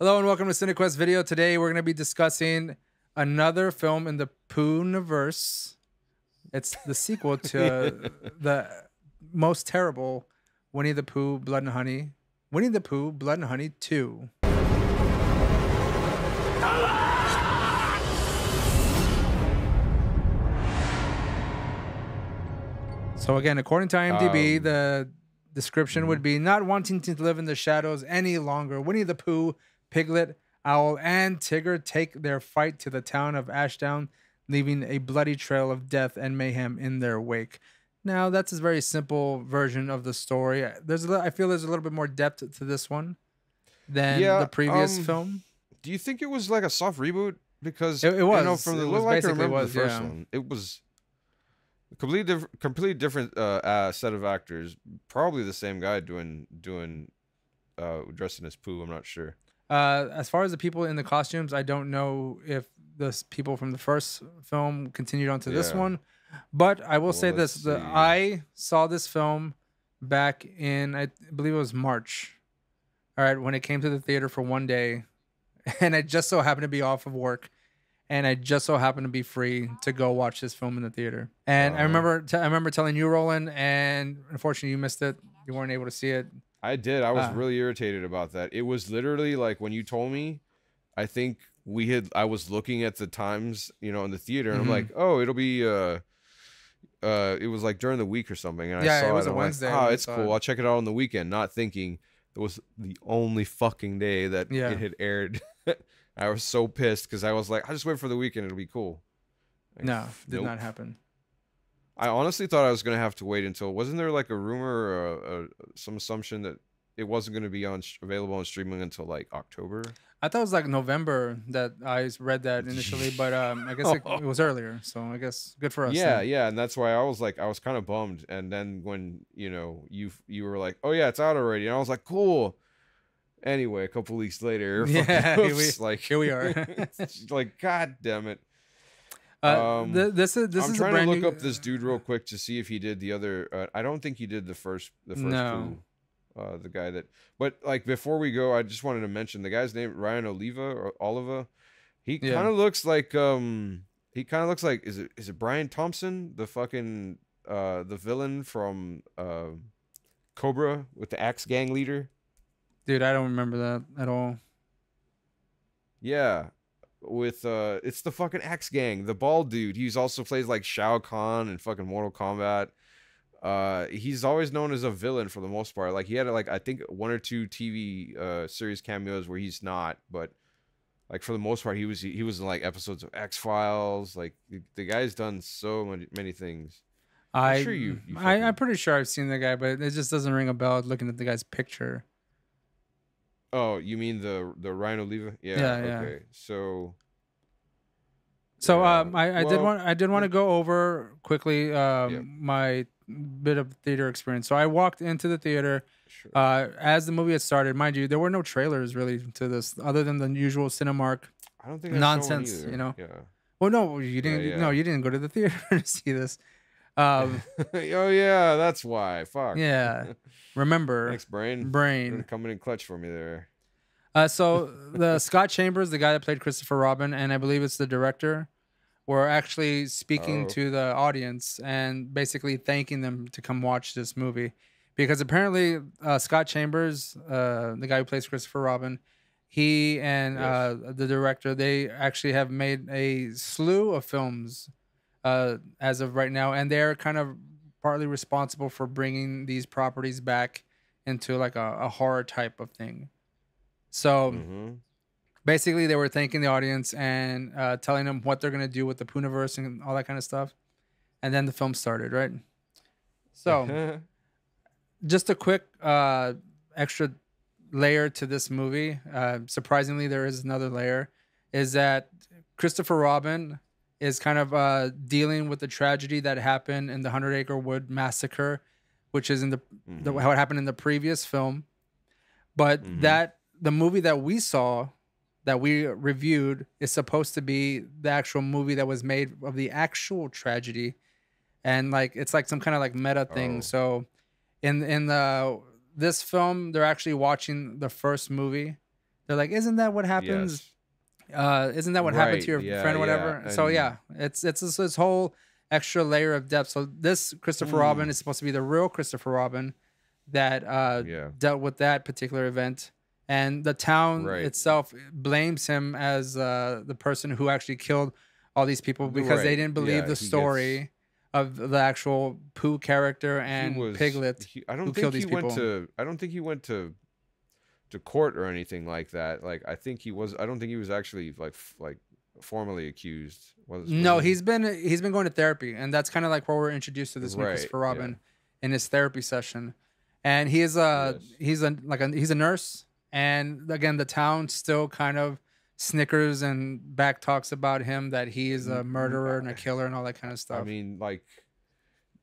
Hello and welcome to CineKuest video. Today we're going to be discussing another film in the Poohniverse. It's the sequel to the most terrible Winnie the Pooh Blood and Honey. Winnie the Pooh Blood and Honey 2. So again, according to IMDb, Um, the description would be not wanting to live in the shadows any longer. Winnie the Pooh, Piglet, Owl, and Tigger take their fight to the town of Ashdown, leaving a bloody trail of death and mayhem in their wake. Now, that's a very simple version of the story. There's a I feel there's a little bit more depth to this one than Yeah, the previous um, film. Do you think it was like a soft reboot? Because It- it You know, was. from the look was I remember was, the first yeah. one. It was a completely different, completely different uh, uh, set of actors. Probably the same guy doing doing uh, dressing as Pooh. I'm not sure. Uh, as far as the people in the costumes, I don't know if the people from the first film continued on to this one, but I will Well, say this: the. I saw this film back in I believe it was March. All right, when it came to the theater for one day, and I just so happened to be off of work, and I just so happened to be free to go watch this film in the theater. And I Uh-huh. remember, t- I remember telling you, Roland, and unfortunately you missed it. You weren't able to see it. I did. I was Ah. really irritated about that. It was literally like when you told me. I think we had. I was looking at the times, you know, in the theater, and Mhm. I'm like, oh, it'll be. uh uh, it was like during the week or something, and Yeah, I it saw was it. a I'm like, Wednesday oh, it's cool. it." I'll check it out on the weekend. Not thinking it was the only fucking day that Yeah. it had aired. I was so pissed because I was like, I just wait for the weekend; it'll be cool. Like, No, did nope. not happen. I honestly thought I was gonna have to wait until. Wasn't there like a rumor or a, a, some assumption that it wasn't gonna be on available on streaming until like October? I thought it was like November that I read that initially, but um, I guess it, it was earlier. So I guess good for us. Yeah, then. yeah, and that's why I was like, I was kind of bummed. And then when you know you you were like, oh yeah, it's out already, and I was like, cool. Anyway, a couple weeks later, Yeah, we- like here we are. it's like, god damn it! Uh, Um, th- this is this I'm is a trying to look new. up this dude real quick to see if he did the other. Uh, I don't think he did the first. The first No. Uh, the guy that. But like before we go, I just wanted to mention the guy's name, Ryan Oliva or Oliva. He Yeah. kind of looks like um. He kind of looks like is it is it Brian Thompson, the fucking uh the villain from uh, Cobra with the Axe Gang leader. Dude, I don't remember that at all. Yeah. With uh it's the fucking Axe Gang, the bald dude. He's also plays like Shao Kahn and fucking Mortal Kombat. Uh he's always known as a villain for the most part. Like he had like I think one or two TV uh series cameos where he's not, but like for the most part he was he was in like episodes of X-Files. Like the, the guy's done so many many things. I sure you- you I, I'm pretty sure I've seen the guy, but it just doesn't ring a bell looking at the guy's picture. Oh, you mean the the Ryan Oliva? Yeah, Yeah, yeah. okay. So So Yeah, um, I, I did want I did want to go over quickly um, Yeah. my bit of theater experience. So I walked into the theater sure. uh, as the movie had started. Mind you, there were no trailers really to this, other than the usual Cinemark. I don't think I saw one nonsense, you know? Yeah. Well, no, you didn't. yeah. No, you didn't go to the theater to see this. Um, oh yeah, that's why. Fuck. yeah, remember Thanks, brain. brain. Coming in clutch for me there. Uh, so the Scott Chambers, the guy that played Christopher Robin, and I believe it's the director, were actually speaking Oh. to the audience and basically thanking them to come watch this movie, because apparently uh, Scott Chambers, uh, the guy who plays Christopher Robin, he and Yes. uh, the director, they actually have made a slew of films uh, as of right now, and they're kind of partly responsible for bringing these properties back into like a, a horror type of thing. So hmm basically, they were thanking the audience and uh, telling them what they're gonna do with the Poohniverse and all that kind of stuff. And then the film started, right? So just a quick uh, extra layer to this movie. Uh, surprisingly, there is another layer. Is that Christopher Robin is kind of uh, dealing with the tragedy that happened in the Hundred Acre Wood massacre, which is in the, the Mhm. how it happened in the previous film. But Mhm. that the movie that we saw, that we reviewed, is supposed to be the actual movie that was made of the actual tragedy, and like it's like some kind of like meta thing. Oh. So, in in the this film, they're actually watching the first movie they're like, "Isn't that what happens? Yes. Uh, isn't that what happened to your yeah, friend or yeah, whatever?" so and- yeah, it's it's this, this whole extra layer of depth. So this Christopher Robin Mm. is supposed to be the real Christopher Robin that uh, Yeah. dealt with that particular event. And the town Right. itself blames him as uh, the person who actually killed all these people because they didn't believe yeah, the he gets- story of the actual Pooh character and He was- Piglet. he- I don't who think killed he these went people. to. I don't think he went to to court or anything like that. Like I think he was. I don't think he was actually like like formally accused. Was No, he's been he's been going to therapy, and that's kind of like where we're introduced to this Right, yeah. Robin in his therapy session, and he is a Yes. he's a like a he's a nurse, and again the town still kind of snickers and back talks about him that he is a Mm, murderer and a killer and all that kind of stuff. I mean, like,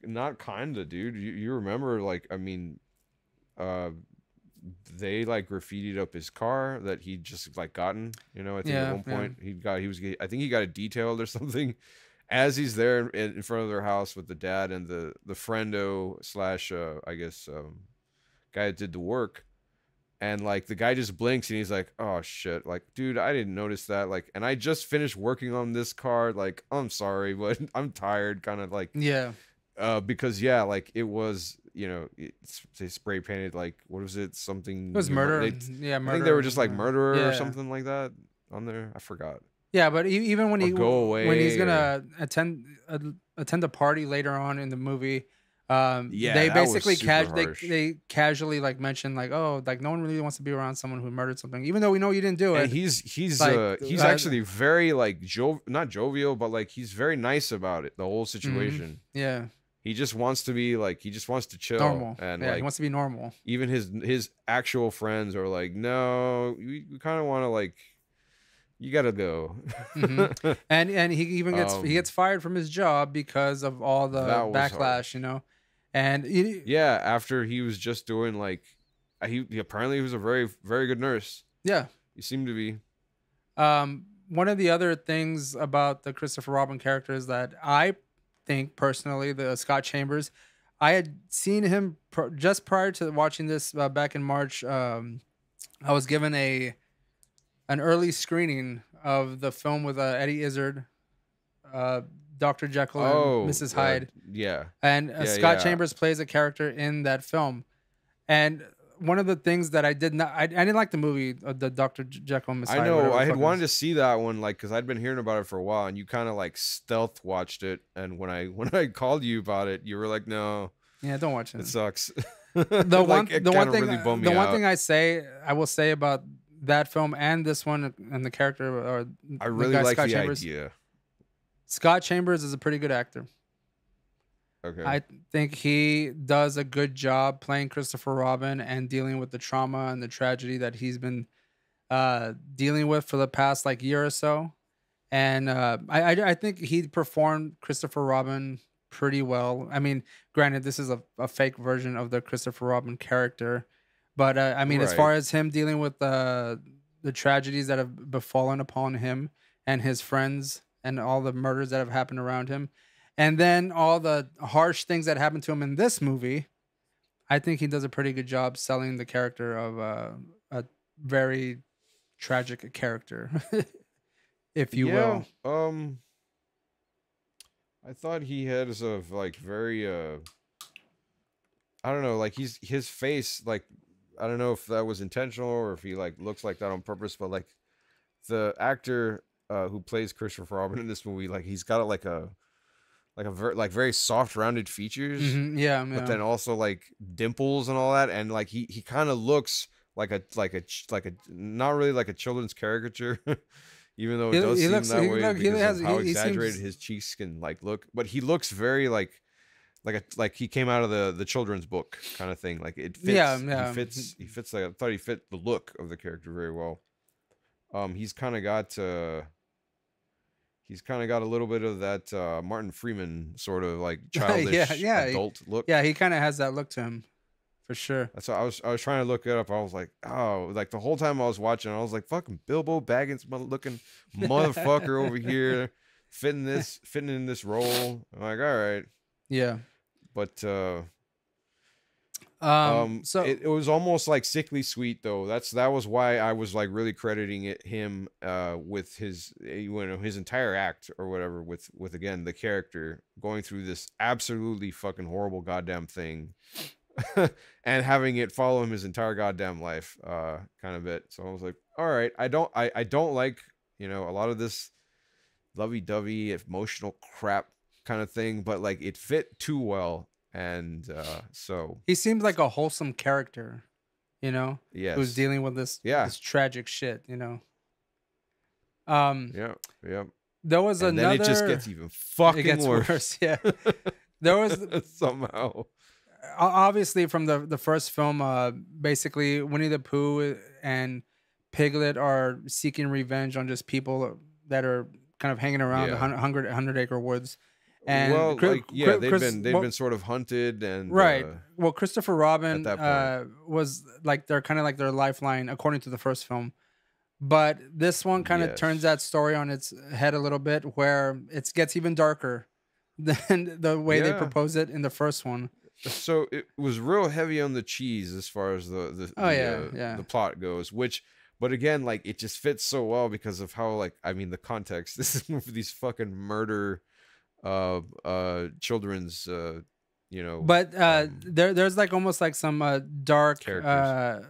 not kinda, dude. You you remember, like, I mean, uh, they like graffitied up his car that he just like gotten. You know, I think Yeah, at one yeah. point he got he was I think he got it detailed or something. As he's there in, in front of their house with the dad and the the friendo slash uh, I guess um, guy that did the work. And like the guy just blinks and he's like, "Oh shit!" Like, dude, I didn't notice that. Like, and I just finished working on this car. Like, I'm sorry, but I'm tired. Kind of like, yeah, uh, because yeah, like it was, you know, it's, they spray painted like what was it? Something. it was murder. they- yeah, murder. I think they were just like murderer Yeah. or something like that on there. I forgot. Yeah, but even when Or he go away when he's gonna attend uh, attend a party later on in the movie, um, Yeah, they basically they, they casually like mention like oh like no one really wants to be around someone who murdered something, even though we know you didn't do it. And he's he's like, uh he's uh, actually very like jo not jovial, but like he's very nice about it. The whole situation. yeah, He just wants to be like he just wants to chill normal. and yeah, he wants to be normal. even his his actual friends are like, no, we, we kind of want to like, you gotta go. Mhm. And and he even gets Um, he gets fired from his job because of all the backlash, harsh. you know. And he, yeah, after he was just doing like, he, he apparently he was a very very good nurse. yeah, He seemed to be. Um, one of the other things about the Christopher Robin character is that I think personally, the Scott Chambers, I had seen him pr- just prior to watching this uh, back in March. Um, I was given a an early screening of the film with uh, Eddie Izzard, uh, Dr. Jekyll and Oh, Mrs. uh, Hyde. yeah. And uh, Yeah, Scott yeah. Chambers plays a character in that film. And one of the things that I did not, I, I didn't like the movie, uh, the Dr. J- Jekyll and Mrs. I know. I had wanted is. to see that one, like, cause I'd been hearing about it for a while, and you kind of like stealth watched it. And when I when I called you about it, you were like, "No, Yeah, don't watch it. it sucks." the one, it the one thing, really the one out. thing I say, I will say about that film and this one and the character or I the really guy, like Scott the Chambers. idea. Scott Chambers is a pretty good actor. Okay. I think he does a good job playing Christopher Robin and dealing with the trauma and the tragedy that he's been uh, dealing with for the past like year or so. And uh, I, I I think he performed Christopher Robin pretty well. I mean, granted, this is a, a fake version of the Christopher Robin character, but uh, I mean, as far as him dealing with the the tragedies that have befallen upon him and his friends and all the murders that have happened around him, and then all the harsh things that happened to him in this movie, I think he does a pretty good job selling the character of uh, a very tragic character, if you will. will. Um, I thought he had a like very uh, I don't know, like he's his face, like I don't know if that was intentional or if he like looks like that on purpose, but like the actor uh who plays Christopher Robin in this movie, like he's got like a like a very like very soft rounded features. Mhm, Yeah, yeah. but then also like dimples and all that and like he he kind of looks like a like a like a not really like a children's caricature even though it He- does he seem looks- that he way look- he because has- of how exaggerated seems- his cheeks can like look but he looks very like like a like he came out of the the children's book kind of thing like it fits Yeah, yeah. he fits he fits like I thought he fit the look of the character very well um he's kind of got uh he's kind of got a little bit of that uh Martin Freeman sort of like childish yeah, he- adult look yeah, he kind of has that look to him, for sure. that's what I was. I was trying to look it up. I was like, oh, like the whole time I was watching, I was like, fucking Bilbo Baggins, mother- looking motherfucker over here, fitting this, fitting in this role. I'm like, all right, Yeah. but uh, Um, Um, so it, it was almost like sickly sweet though. That's that was why I was like really crediting it him uh with his uh, you know his entire act or whatever with with again the character going through this absolutely fucking horrible goddamn thing. and having it follow him his entire goddamn life uh kind of bit. So I was like, all right, I don't I I don't like, you know, a lot of this lovey-dovey emotional crap kind of thing, but like it fit too well and uh so he seems like a wholesome character, you know, yes. who's dealing with this Yeah. this tragic shit, you know. Um, Yeah, yeah. there was and another. then it just gets even fucking gets worse. worse. Yeah, there was somehow. obviously from the the first film. Uh, basically Winnie the Pooh and Piglet are seeking revenge on just people that are kind of hanging around the Yeah. hundred hundred acre woods. And well, like yeah, they've been they've well- been sort of hunted and right. uh, well, Christopher Robin uh, was like they're kind of like their lifeline according to the first film. But this one kind of turns that story on its head a little bit, where it gets even darker than the way they Yeah. propose it in the first one. so it was real heavy on the cheese as far as the the, Oh, the, yeah, uh, yeah. the plot goes, which but again, like it just fits so well because of how like I mean the context. This is these fucking murder uh uh children's uh you know But uh, um, there, there's like almost like some uh, dark Characters. uh,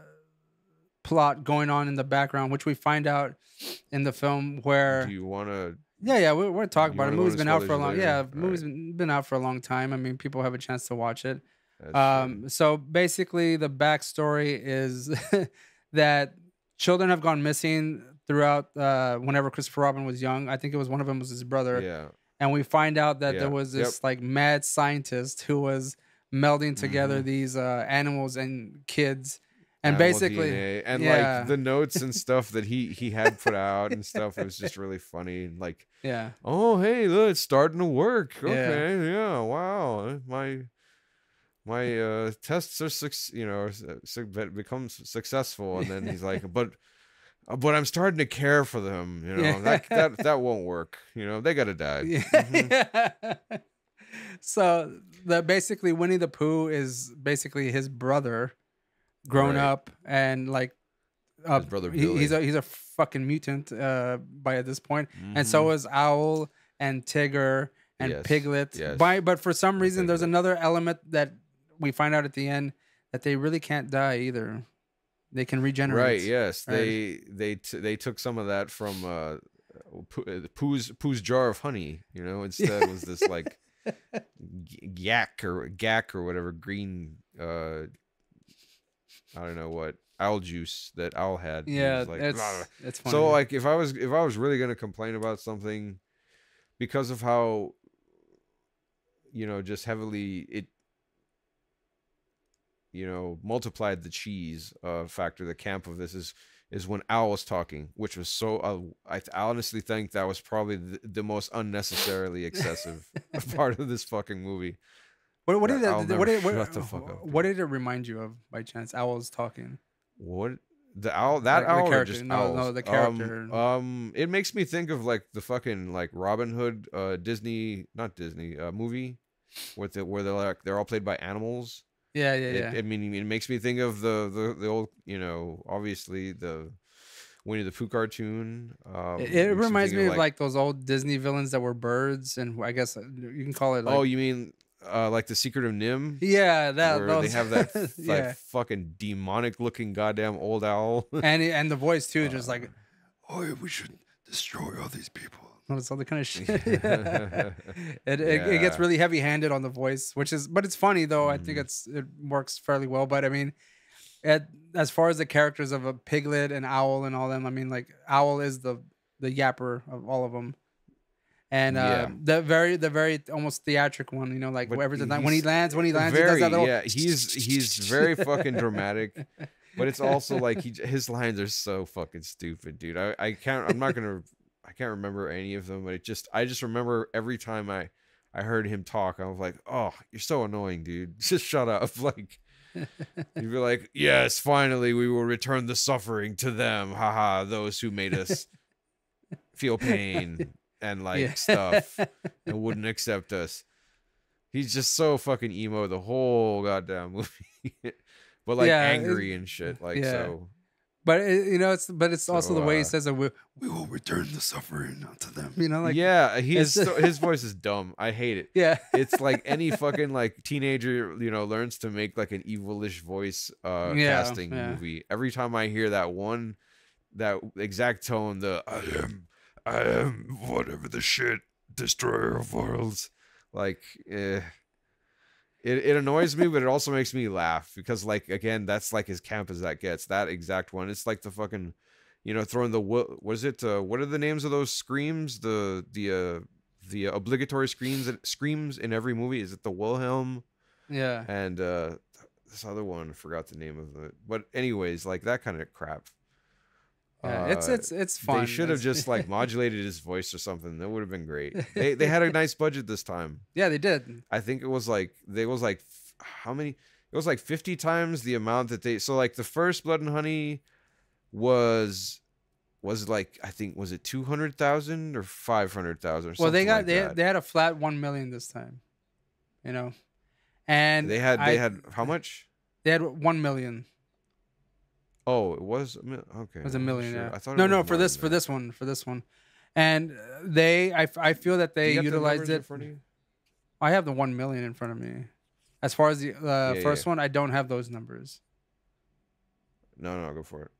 plot going on in the background, which we find out in the film. Where do you want to yeah, yeah, we're, we're talking about it. Movie's been out for a long later? yeah, Alright. movie's been, been out for a long time. I mean, people have a chance to watch it. That's Um, so basically, the backstory is that children have gone missing throughout. Uh, whenever Christopher Robin was young, I think it was one of them was his brother, yeah and we find out that Yeah, there was yep. this like mad scientist who was melding together Mhm. these uh, animals and kids, and animal basically, DNA, and yeah. like the notes and stuff that he he had put out and stuff it was just really funny and like yeah, oh hey look it's starting to work Yeah. okay yeah, wow my my uh tests are suc you know su- su- be- become s- successful and then he's like but but i'm starting to care for them you know that that that won't work you know they gotta die yeah. Mhm. so the basically Winnie the Pooh is basically his brother, grown Right. up and like. Uh, His brother he- he's a he's a fucking mutant uh, by at this point, and so Mhm. is Owl and Tigger and Yes, Piglet. yes. By but for some reason, there's another element that we find out at the end that they really can't die either. They can regenerate. Right. Yes. Right. They they t- they took some of that from uh, uh, Pooh's Pooh's jar of honey. You know, instead was this like g- yak or gack or whatever green. uh I don't know what owl juice that owl had. Yeah, like, it's "Blah." it's funny. so like if I was if I was really gonna complain about something because of how you know just heavily it you know multiplied the cheese uh factor the camp of this is is when Owl was talking, which was so. Uh, I honestly think that was probably the, the most unnecessarily excessive part of this fucking movie. what, what did that it, what did what, shut the fuck up, what did it remind you of by chance? Owl's talking. What the owl? That Like the owl or character, just no, no, owls? the Um, character. Um, it makes me think of like the fucking like Robin Hood, uh, Disney, not Disney, uh, movie, with the where they're like they're all played by animals. Yeah, yeah, It- yeah. I mean, it makes me think of the the the old, you know, obviously the Winnie the Pooh cartoon. Um, It, it reminds me of like, those old Disney villains that were birds, and I guess uh, you can call it. Like, oh, you mean uh, like the Secret of NIMH? yeah, that where those, they have that f- yeah, fucking demonic looking goddamn old owl. and and the voice too, just like oh, we should destroy all these people. All this other kind of shit. it, it it gets really heavy handed on the voice, which is but it's funny though. I think Mhm. it's it works fairly well. But I mean, it, as far as the characters of a piglet and owl and all them, I mean, like owl is the the yapper of all of them. And uh, Yeah. the very, the very almost theatric one, you know, like But every time when he lands, when he lands, he does that little. yeah. He's he's very fucking dramatic, but it's also like he his lines are so fucking stupid, dude. I I can't. I'm not gonna. I can't remember any of them, but it just I just remember every time I I heard him talk, I was like, oh, you're so annoying, dude. Just shut up, like. You'd be like, yes, finally we will return the suffering to them. Haha, those who made us feel pain and like Yeah. stuff and wouldn't accept us. He's just so fucking emo the whole goddamn movie. but like Yeah, angry and shit. Like yeah. so. But it, you know, it's but it's also So, the way he uh, says that we, we will return the suffering unto them. You know, like yeah, he is so, his voice is dumb. I hate it. yeah, It's like any fucking like teenager, you know, learns to make like an evilish voice uh Yeah, casting yeah. movie. Every time I hear that one that exact tone, the I am I am whatever the shit, destroyer of worlds. Like eh. It, it annoys me, but it also makes me laugh because, like, again, that's like as camp as that gets. That exact one. It's like the fucking, you know, throwing the will. Was it? Uh, what are the names of those screams? The the uh, the obligatory screams screams in every movie. Is it the Wilhelm yeah. and uh, this other one? I forgot the name of it. But anyways, like that kind of crap. Yeah, it's Uh, it's it's fun. They should have just like modulated his voice or something. That would have been great. They they had a nice budget this time. yeah, they did. I think it was like they was like how many? It was like fifty times the amount that they. So like the first Blood and Honey was was like I think was it two hundred thousand or five hundred thousand? Well, they got like they that. they had a flat one million this time, you know, and they had they I- had how much? they had one million. Oh, it was okay. It was a I'm not million. sure. I thought no, no, for this for this one for this one, and they I feel that they the utilized in it. front of you? I have the one million in front of me. As far as the uh, Yeah, first yeah. one, I don't have those numbers. No, no, go for it.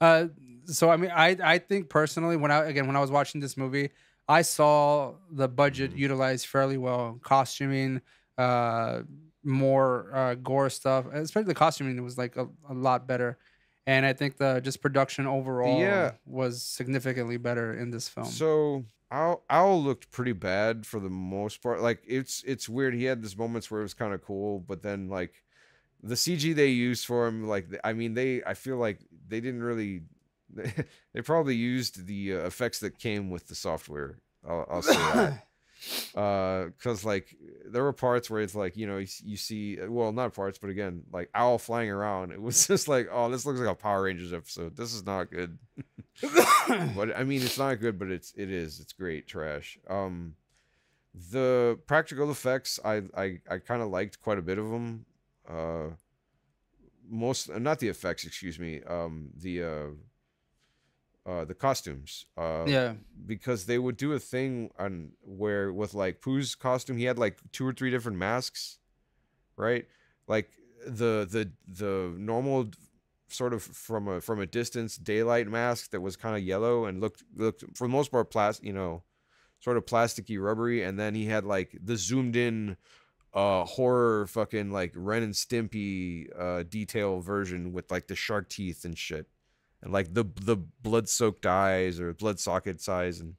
Uh, so I mean, I I think personally, when I again when I was watching this movie, I saw the budget Mhm. utilized fairly well. Costuming, uh, more uh, gore stuff, especially the costuming was like a, a lot better, and I think the just production overall Yeah. was significantly better in this film. So Owl, Owl looked pretty bad for the most part. Like it's it's weird. He had this moments where it was kind of cool, but then like the CG they used for him, like I mean, they I feel like they didn't really. They probably used the uh, effects that came with the software. I'll, I'll say that. uh because like there were parts where it's like you know you, you see well not parts but again like owl flying around it was just like oh this looks like a power rangers episode. This is not good. But i mean it's not good but it's it is it's great trash. Um the practical effects i i, I kind of liked quite a bit of them uh most uh, not the effects excuse me um the uh uh the costumes uh yeah, because they would do a thing on where with like Pooh's costume, he had like two or three different masks, right? Like the the the normal sort of from a from a distance daylight mask that was kind of yellow and looked looked for the most part plastic, you know, sort of plasticky rubbery, and then he had like the zoomed in uh horror fucking like Ren and Stimpy uh detail version with like the shark teeth and shit and like the the blood soaked eyes or blood socket size and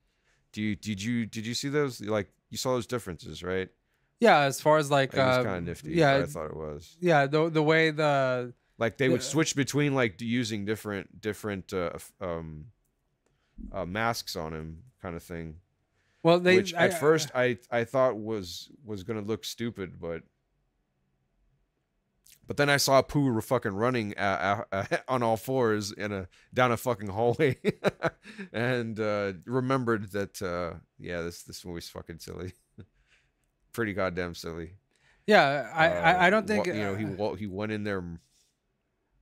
do you did you did you see those like you saw those differences right yeah. As far as like, it was uh, kind of nifty yeah, i thought it was yeah, the the way the like they would switch between like using different different uh, um uh, masks on him kind of thing well they which I- at first i i thought was was gonna look stupid but but then I saw Pooh fucking running uh, uh, on all fours in a down a fucking hallway, and uh, remembered that uh, yeah, this this movie's fucking silly, pretty goddamn silly. yeah, I, Uh, I I don't think you know he uh, he went in there.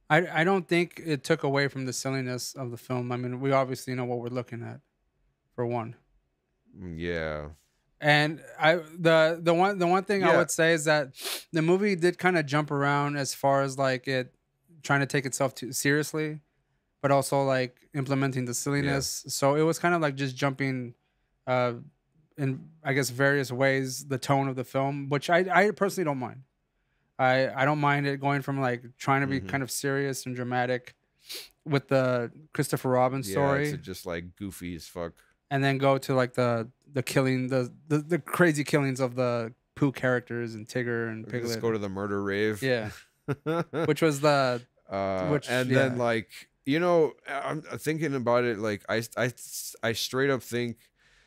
I I don't think it took away from the silliness of the film. I mean, we obviously know what we're looking at, for one. mm, Yeah, And I the the one the one thing I would say is that the movie did kind of jump around as far as like it trying to take itself too seriously, but also like implementing the silliness. So it was kind of like just jumping, uh, in I guess various ways the tone of the film, which I I personally don't mind. I I don't mind it going from like trying to be Mhm. kind of serious and dramatic with the Christopher Robin yeah, story it's just like goofy as fuck. and then go to like the the killing the the, the crazy killings of the Pooh characters and Tigger and Let's go to the murder rave. yeah, which was the uh, Which- and yeah. then like you know i'm thinking about it like i i, I straight up think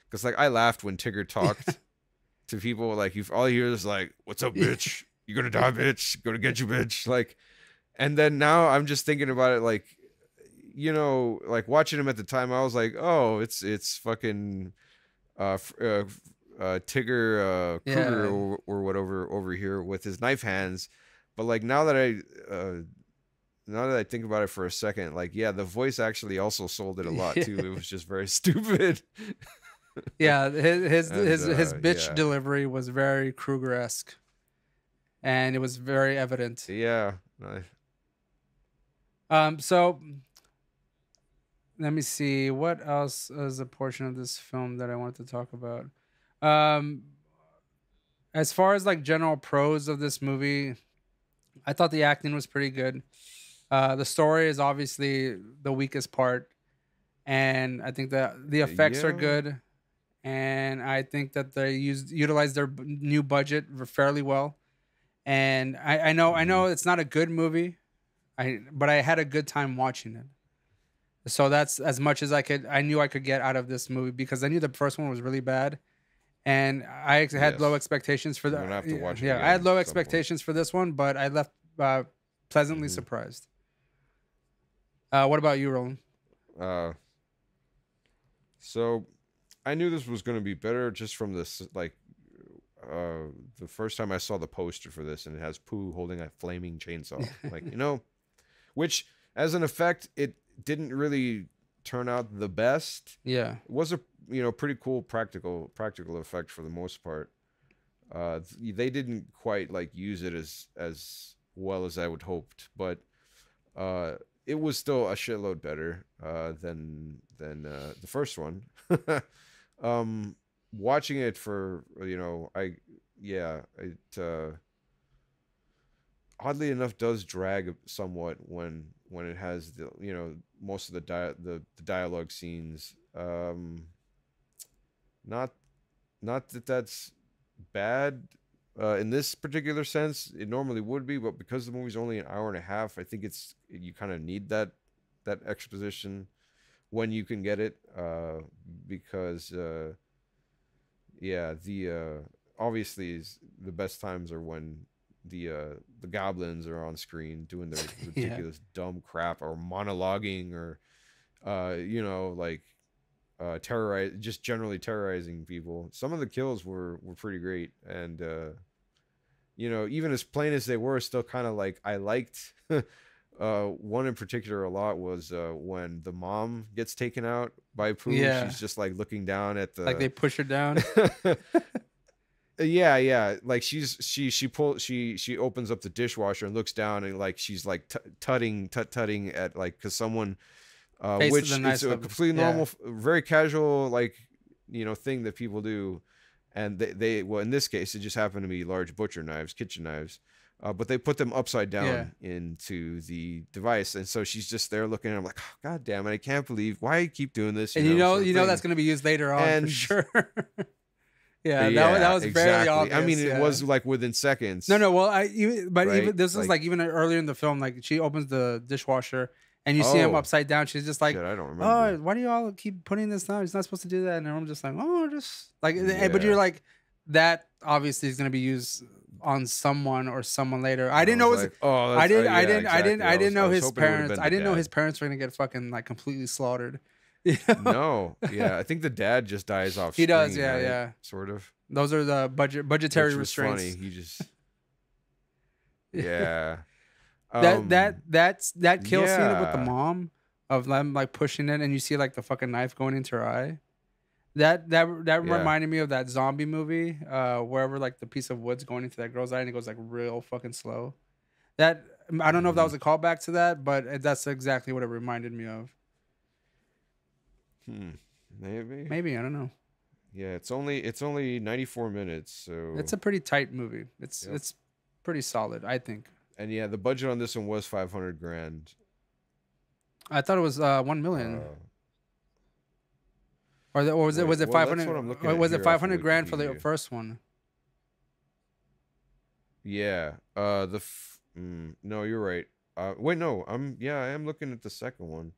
because like i laughed when tigger talked to people like you all you hear is like what's up bitch? You're gonna die bitch? Gonna get you bitch? Like and then now i'm just thinking about it like you know like watching him at the time i was like oh it's it's fucking uh, uh, uh tigger uh Yeah. Krueger or, or whatever over here with his knife hands but like now that I uh, now that I think about it for a second, like yeah, the voice actually also sold it a lot too. It was just very stupid. yeah, his his And, his, his uh, bitch yeah. delivery was very Krueger esque, and it was very evident. yeah, I, Um, so let me see what else is a portion of this film that I wanted to talk about. Um, as far as like general pros of this movie, I thought the acting was pretty good. Uh, the story is obviously the weakest part, and I think that the effects are good, and I think that they used utilized their new budget fairly well. And I, I know I know it's not a good movie, I but I had a good time watching it. So that's as much as I could. I knew I could get out of this movie because I knew the first one was really bad, and I had low expectations for the. I'm gonna have to watch it yeah, I had low at some point. expectations for this one, but I left uh, pleasantly Mhm. surprised. Uh, what about you, Roland? Uh, so I knew this was going to be better just from this, like, uh, the first time I saw the poster for this, and it has Pooh holding a flaming chainsaw. like, you know, which as an effect, it didn't really turn out the best. Yeah, It was a you know pretty cool practical practical effect for the most part. Uh, they didn't quite like use it as as well as I would hoped, but uh, it was still a shitload better uh, than than uh, the first one. um, watching it for you know I yeah it uh, oddly enough does drag somewhat when when it has the you know most of the dia- the, the dialogue scenes um not not that that's bad uh, in this particular sense it normally would be but because the movie's only an hour and a half i think it's you kind of need that that exposition when you can get it uh because uh yeah the uh obviously is the best times are when the uh the goblins are on screen doing their Yeah. ridiculous dumb crap or monologuing or uh you know like uh terrorize just generally terrorizing people some of the kills were were pretty great and uh you know even as plain as they were still kind of like i liked uh one in particular a lot was uh when the mom gets taken out by Pooh. Yeah. she's just like looking down at the like they push her down. yeah yeah like she's she she pull she she opens up the dishwasher and looks down and like she's like t- tutting tut tutting at like because someone uh Face which is knife a completely yeah. normal very casual like you know thing that people do and they, they well in this case it just happened to be large butcher knives kitchen knives uh, but they put them upside down into the device and so she's just there looking at them like oh, god damn it i can't believe why you keep doing this and you know, sort of you know thing. that's going to be used later on And- for sure. yeah, that, was that was very obvious. I mean, it yeah. was like within seconds. No, no. Well, I even, but even Right? this is Like- like even earlier in the film. Like she opens the dishwasher and you see him Oh. upside down. She's just like, Shit, I don't remember. "Oh, why do you all keep putting this down? He's not supposed to do that." And I'm just like, "Oh, just like." eh, But you're like, that obviously is going to be used on someone or someone later. I didn't know it was. like, oh, I didn't. uh, I didn't. I didn't. exactly. I didn't know his it parents. I didn't know his parents were gonna get fucking like completely slaughtered. You know? no, yeah, I think the dad just dies off. He does, screen, yeah, right? yeah. sort of. Those are the budget budgetary which was restraints. Funny. He just, yeah. that Um, that that's that kill scene with the mom of them like pushing it and you see like the fucking knife going into her eye. That that that Yeah. reminded me of that zombie movie, uh, wherever like the piece of wood's going into that girl's eye and it goes like real fucking slow. That I don't know if that was a callback to that, but that's exactly what it reminded me of. Hmm, maybe. Maybe I don't know. Yeah, it's only it's only ninety four minutes, so It's a pretty tight movie. It's Yep. it's pretty solid, I think. and yeah, the budget on this one was five hundred grand. I thought it was uh, one million, Uh, or, the, or was it wait, was it well, five that's hundred? what I'm looking Or at was it off five grand for the first one? Yeah. Uh the f- mm, no, you're right. Uh wait, no. I'm yeah, I am looking at the second one.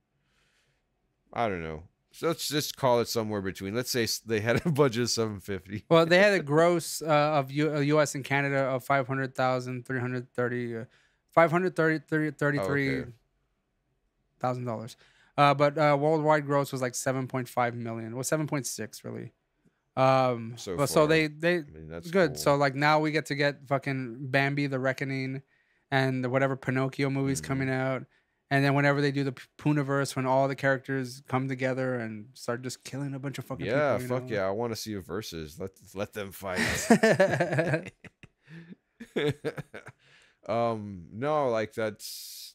I don't know. So let's just call it somewhere between. Let's say they had a budget of 750. Well, they had a gross uh, of U- uh, U.S. and Canada of five hundred thousand three hundred thirty, uh, five hundred thirty thirty thirty three okay. thousand dollars. Uh, but uh, worldwide gross was like seven point five million. Well, seven point six really. Um, So but so they they I mean, that's good. cool. So like now we get to get fucking Bambi the Reckoning, and whatever Pinocchio movie's Mhm. coming out. And then whenever they do the Poohniverse, when all the characters come together and start just killing a bunch of fucking Yeah, people. fuck yeah. I want to see a versus. Let let them fight. um no like that's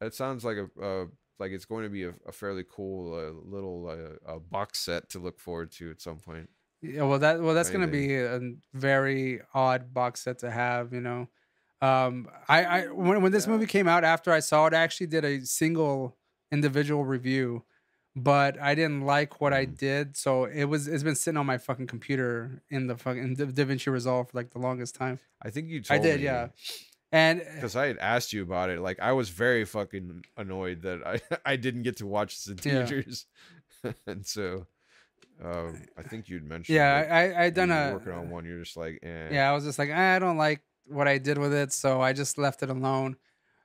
that sounds like a uh like it's going to be a, a fairly cool uh, little uh, a box set to look forward to at some point Yeah, well, that well, that's gonna be a very odd box set to have, you know. Um, I, I when when this Yeah. movie came out, after I saw it, I actually did a single individual review, but I didn't like what I Mhm. did, so it was it's been sitting on my fucking computer in the fucking DaVinci Resolve for like the longest time. i think you I did, me, yeah. And because i had asked you about it like i was very fucking annoyed that i i didn't get to watch this in Yeah. and so uh, i think you'd mentioned yeah, I I done a working on one you're just like eh. yeah, I was just like, "Eh, I don't like what I did with it, so I just left it alone.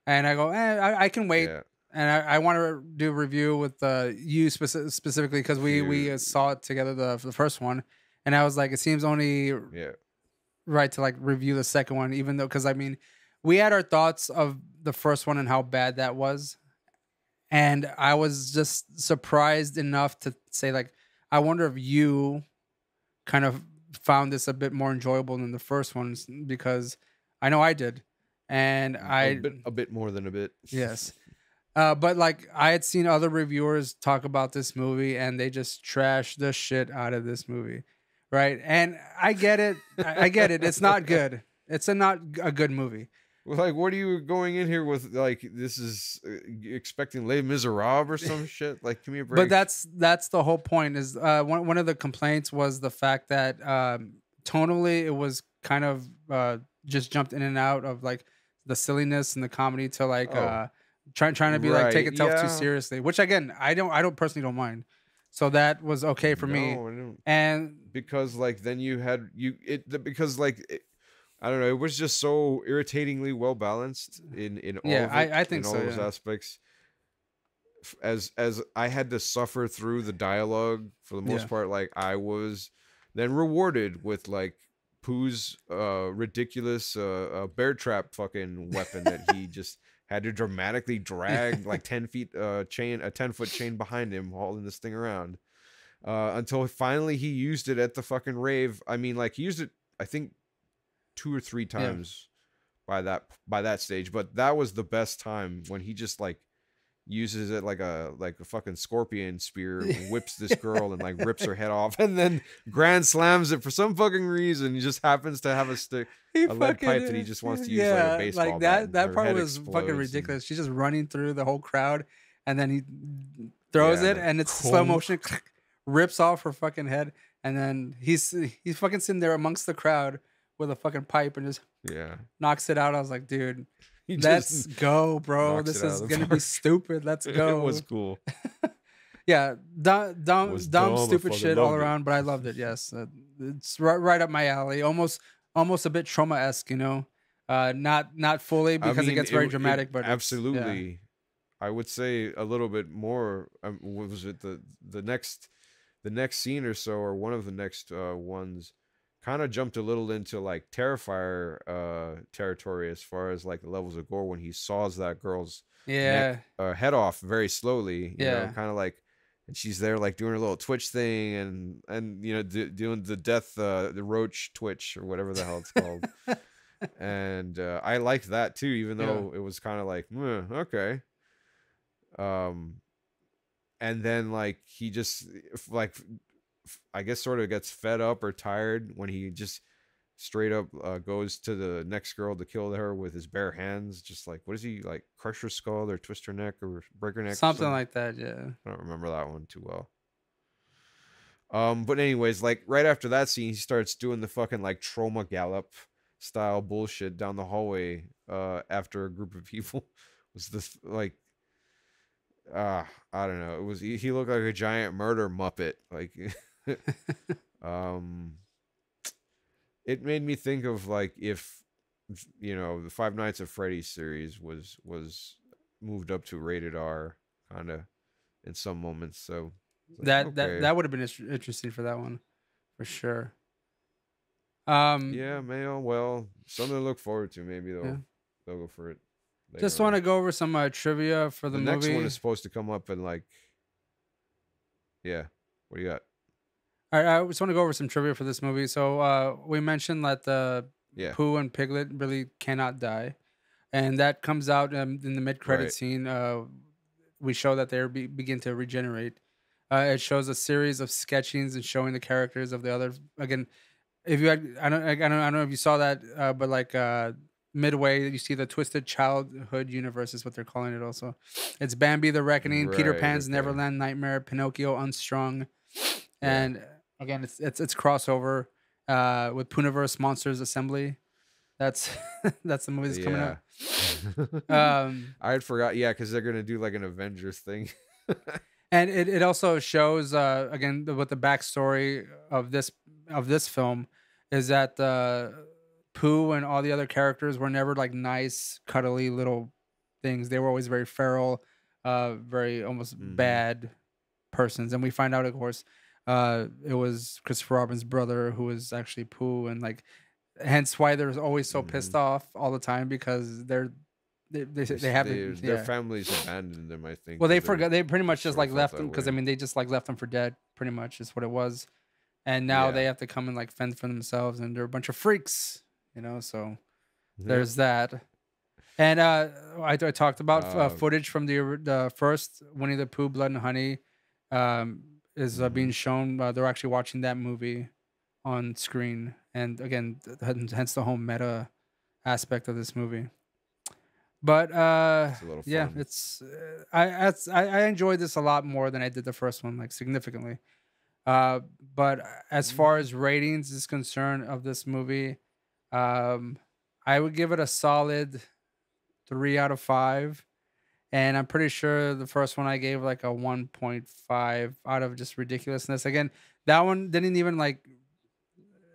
And I go, eh, I, I can wait yeah. and I, I want to do a review with uh, you speci- specifically because we we uh, saw it together the the first one, and I was like, it seems only yeah right to like review the second one, even though because I mean, we had our thoughts of the first one and how bad that was, and I was just surprised enough to say like, I wonder if you kind of found this a bit more enjoyable than the first ones because I know I did, and I a bit, a bit more than a bit Yes. Uh, but like I had seen other reviewers talk about this movie and they just trash the shit out of this movie. Right. And I get it. I, I get it. It's not good. It's a not a good movie. Well, like, what are you going in here with? Like, this is uh, expecting Les Miserables or some shit? Like, give me a break. But that's that's the whole point is uh one, one of the complaints was the fact that um tonally it was kind of uh just jumped in and out of like the silliness and the comedy to like Oh. uh trying trying to be like take Right, itself yeah. too seriously, which again, I don't I don't personally don't mind. So that was okay for me. No, don't- And because like then you had you it because like it, I don't know it was just so irritatingly well balanced in in all Yeah, of I- it, I think in all so, those yeah. aspects. As as I had to suffer through the dialogue for the most Yeah. part, like I was then rewarded with like Pooh's uh ridiculous uh, uh bear trap fucking weapon that he just had to dramatically drag like 10 feet uh chain a 10 foot chain behind him hauling this thing around uh until finally he used it at the fucking rave. I mean like he used it i think two or three times by that by that stage but that was the best time when he just like uses it like a like a fucking scorpion spear whips this girl and like rips her head off and then grand slams it for some fucking reason he just happens to have a stick he a lead pipe that he just wants to use like a baseball bat and that her part was fucking explodes and- ridiculous. She's just running through the whole crowd and then he throws Yeah, it and and it's slow motion rips off her fucking head and then he's he's fucking sitting there amongst the crowd with a fucking pipe and just yeah knocks it out. I was like, dude, he let's go, bro. This is gonna be stupid. Let's go. it was cool Yeah, dumb, dumb, dumb, stupid shit all loved it. around, but I loved it. Yes, uh, it's right, right up my alley. Almost, almost a bit Troma esque, you know. Uh, not, not fully I because it gets very it- dramatic, but it's- yeah. absolutely i would say a little bit more um, what was it the the next the next scene or so or one of the next uh ones kind of jumped a little into like terrifier uh territory as far as like the levels of gore when he saws that girl's yeah, uh, head off very slowly. You know, Yeah. kind of like, and she's there like doing her little twitch thing and and you know do, doing the death uh, the roach twitch or whatever the hell it's called. and uh, I liked that too, even Yeah. though it was kind of like "Meh, okay. Um, and then like he just like I guess sort of gets fed up or tired when he just straight up uh, goes to the next girl to kill her with his bare hands. Just like what is he like? Crush her skull or twist her neck or break her neck? or something like that. Yeah, I don't remember that one too well. Um, but anyways, like right after that scene, he starts doing the fucking like trauma gallop style bullshit down the hallway. Uh, after a group of people was this like, uh, I don't know. It was he, he looked like a giant murder muppet. Like, um, it made me think of like if you know the Five Nights at Freddy's series was was moved up to rated R kind of in some moments. So like, that that okay. that would have been interesting for that one, for sure. Um, yeah, man. Well, something to look forward to maybe though. Yeah. they'll go for it. Just want to go over some uh, trivia for the, the movie. next one is supposed to come up in like. Yeah, what do you got? All right, I just want to go over some trivia for this movie. So uh, we mentioned that the Yeah. Pooh and Piglet really cannot die, and that comes out um, in the mid-credit Right. scene. Uh, we show that they be- begin to regenerate. Uh, it shows a series of sketchings and showing the characters of the other. Again, if you had, I don't, I don't, I don't know if you saw that, uh, but like uh, midway, you see the Twisted Childhood universe is what they're calling it. Also, it's Bambi the Reckoning, Peter Pan's okay. Neverland Nightmare, Pinocchio Unstrung, Yeah. Again, it's it's it's crossover uh, with Poohniverse Monsters Assembly. That's that's the movie that's coming yeah. out. Um, I had forgot. Yeah, because they're gonna do like an Avengers thing. and it, it also shows uh, again what the backstory of this of this film is that uh, Pooh and all the other characters were never like nice, cuddly little things. They were always very feral, uh, very almost Mhm. bad persons. And we find out, of course, uh, it was Christopher Robin's brother who was actually Pooh, and like hence why they're always so pissed off all the time because they're they they, they, have yeah. their families abandoned them. I think. Well, they forgot. They pretty much just like left them because I mean they just like left them for dead. Pretty much is what it was, and now Yeah. they have to come and like fend for themselves, and they're a bunch of freaks, you know. So Yeah. there's that. And uh, I, I talked about uh, Uh, footage from the the first Winnie the Pooh, Blood and Honey, um, is uh, being shown. Uh, they're actually watching that movie on screen, and again, th- hence- the whole meta aspect of this movie. But uh, It's yeah, it's uh, I, I I enjoyed this a lot more than I did the first one, like significantly. Uh, but as far as ratings is concerned of this movie, um, I would give it a solid three out of five, and I'm pretty sure the first one I gave like a one point five out of just ridiculousness. Again, that one didn't even like.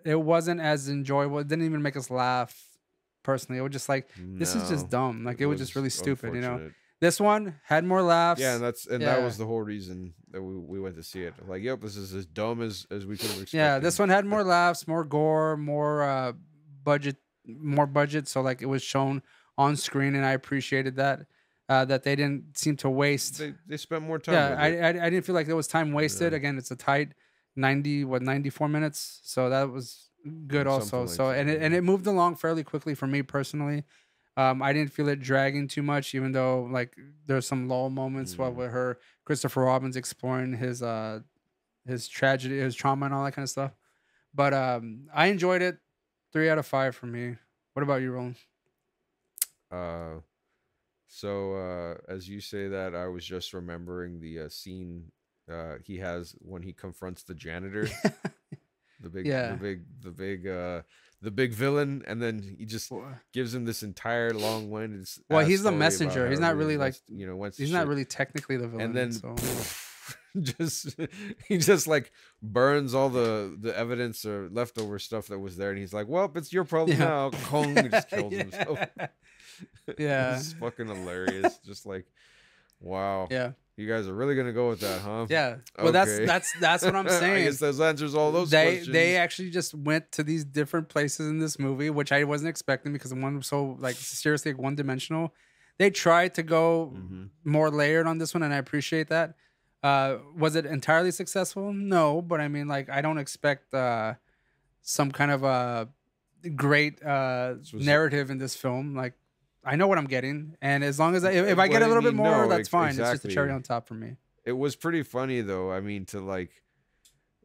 It wasn't as enjoyable. It didn't even make us laugh. Personally, it was just like this is just dumb. Like it, was just really stupid, you know. This one had more laughs. Yeah, and that's and that was the whole reason that we, we went to see it. Like, yep, this is as dumb as as we could have expected. yeah, this one had more laughs, more gore, more uh budget, more budget. So like it was shown on screen, and I appreciated that. Uh, that they didn't seem to waste. They they spent more time. yeah, with I, it. I I didn't feel like there was time wasted. Yeah. Again, it's a tight ninety what ninety four minutes, so that was good also. like so and that, it, and it moved along fairly quickly for me personally. Um, I didn't feel it dragging too much, even though like there's some lull moments while Mhm. with her Christopher Robin's exploring his uh his tragedy, his trauma, and all that kind of stuff. But um, I enjoyed it. Three out of five for me. What about you, Roland? Uh, so uh, as you say that, I was just remembering the uh, scene uh, he has when he confronts the janitor, the big, Yeah. the big, the big, uh, the big villain, and then he just gives him this entire long-winded. Well, he's the messenger. He's not really, like- you know, to He's not shit. really technically the villain. and then so. just he just like burns all the the evidence or leftover stuff that was there and he's like well it's your problem Yeah. now Kong just kills Yeah. himself Yeah. it's fucking hilarious just like wow yeah. you guys are really gonna go with that huh Yeah. Well, that's Okay. that's that's what I'm i saying. guess that answers all those they questions they actually just went to these different places in this movie, which I wasn't expecting because one was so like seriously like, one dimensional. They tried to go Mhm. more layered on this one, and I appreciate that. Uh, was it entirely successful? No, but I mean, like, I don't expect uh, some kind of a great uh, narrative in this film. Like, I know what I'm getting, and as long as I, if, if I get a little bit more, no? that's fine. It's just a cherry on top for me. it was pretty funny though i mean to like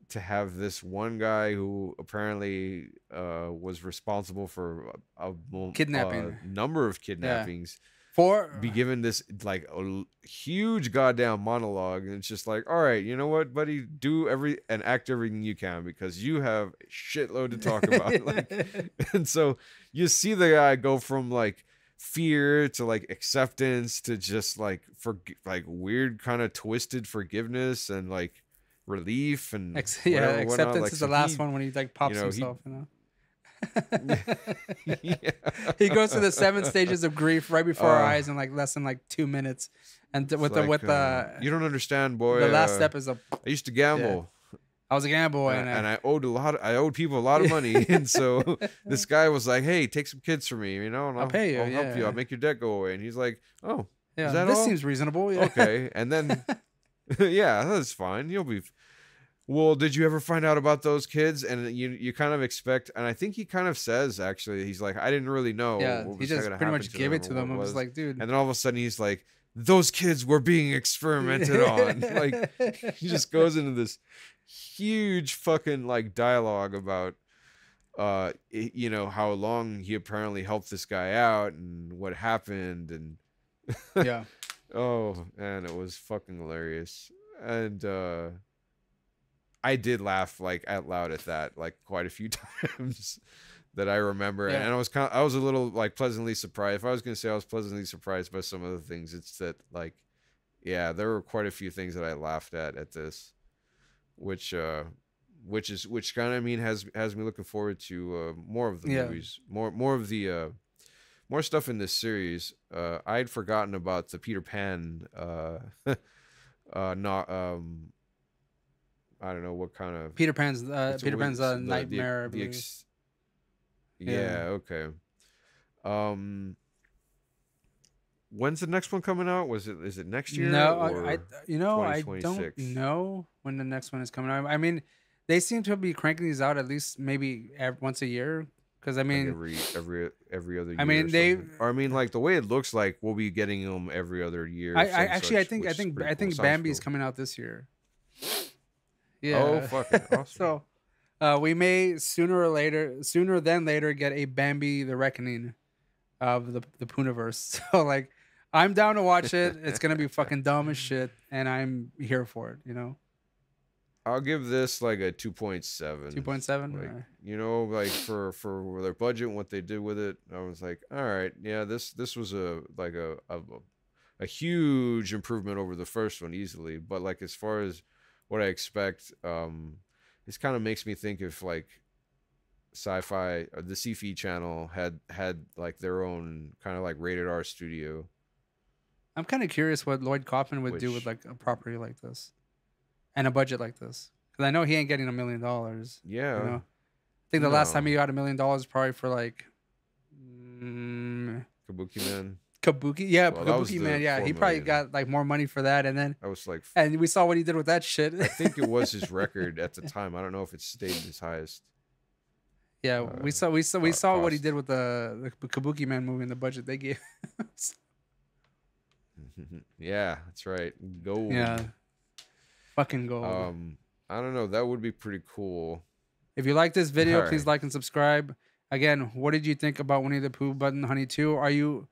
to have this one guy who apparently uh was responsible for a, a Kidnapping. a number of kidnappings For be given this like a huge goddamn monologue and it's just like all right you know what buddy do every and act everything you can because you have shitload to talk about like and so you see the guy go from like fear to like acceptance to just like for like weird kind of twisted forgiveness and like relief and Ex- yeah, whatever, acceptance Like, is so the last he- one when he like pops know, he- himself. You know, Yeah. he goes through the seven stages of grief right before our Uh, eyes in like less than like two minutes, and th- with the like, with uh, the you don't understand boy the last uh, step is a I used to gamble I was a Boy, uh, and, and, and I owed a lot. Of, I owed people a lot of money, and so this guy was like, "Hey, take some kids for me, you know, and I'll pay you, I'll help you. I'll make your debt go away." And he's like, "Oh, yeah, that this all? seems reasonable. Yeah. okay." And then, yeah, that's fine. You'll be. Well, did you ever find out about those kids? And you you kind of expect, and I think he kind of says actually, he's like, "I didn't really know." yeah, he just pretty much gave it to them. I was was." like, dude. and then all of a sudden he's like, "Those kids were being experimented on." like he just goes into this huge fucking like dialogue about uh you know how long he apparently helped this guy out and what happened and yeah, oh man it was fucking hilarious and uh i did laugh like out loud at that like quite a few times that i remember Yeah. and i was kind of, i was a little like pleasantly surprised if i was gonna say i was pleasantly surprised by some of the things it's that like yeah there were quite a few things that i laughed at at this which uh which is which kind of I mean has has me looking forward to uh more of the Yeah. movies more more of the uh more stuff in this series uh i'd forgotten about the peter pan uh uh not um i don't know what kind of Peter Pan's uh, Peter Pan's the- uh, the- nightmare. The ex- Yeah. yeah okay um when's the next one coming out was it is it next year no, I, I you know I don't know when the next one is coming out. I mean, they seem to be cranking these out at least maybe ev- once a year. Because I like mean, every every every other year I mean, or they- or I mean like the way it looks like we'll be getting them every other year I, I actually I think I think I think Sounds Bambi's cool. coming out this year. Yeah. oh fucking awesome so, uh, we may sooner or later, sooner than later, get a Bambi: The Reckoning of the the Poohniverse. So like, I'm down to watch it. It's gonna be fucking dumb as shit, and I'm here for it. You know, I'll give this like a 2.7 two point seven. like you know like for for their budget and what they did with it i was like all right yeah this this was a like a a, a huge improvement over the first one easily but like as far as what i expect um this kind of makes me think if like sci-fi or the sci channel had had like their own kind of like rated r studio I'm kind of curious what Lloyd Kaufman would do with like a property like this, and a budget like this. Because I know he ain't getting a million dollars. yeah You know, I think the last time he got a million dollars probably for like. Mm, kabuki man Kabuki, yeah, Well, Kabukiman, yeah, he probably got like more money for that, and then i was like and we saw what he did with that shit. i think it was his record at the time i don't know if it stayed his highest yeah, uh, we saw we saw we saw what he did with the the Kabukiman movie and the budget they gave. yeah, that's right. Gold. yeah, fucking gold. Um, I don't know. That would be pretty cool. if you like this video, please like and subscribe. Again, what did you think about Winnie the Pooh Blood and Honey 2? Are you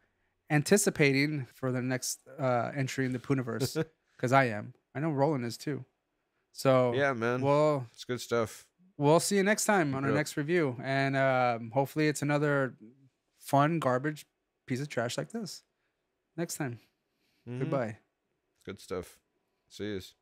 anticipating for the next uh, entry in the Poohniverse? Because I am. I know Roland is too. So Yeah, man. well, it's good stuff. we'll see you next time on our next review, and um, hopefully it's another fun garbage piece of trash like this. Next time. Mhm. Goodbye. Good stuff. See yous.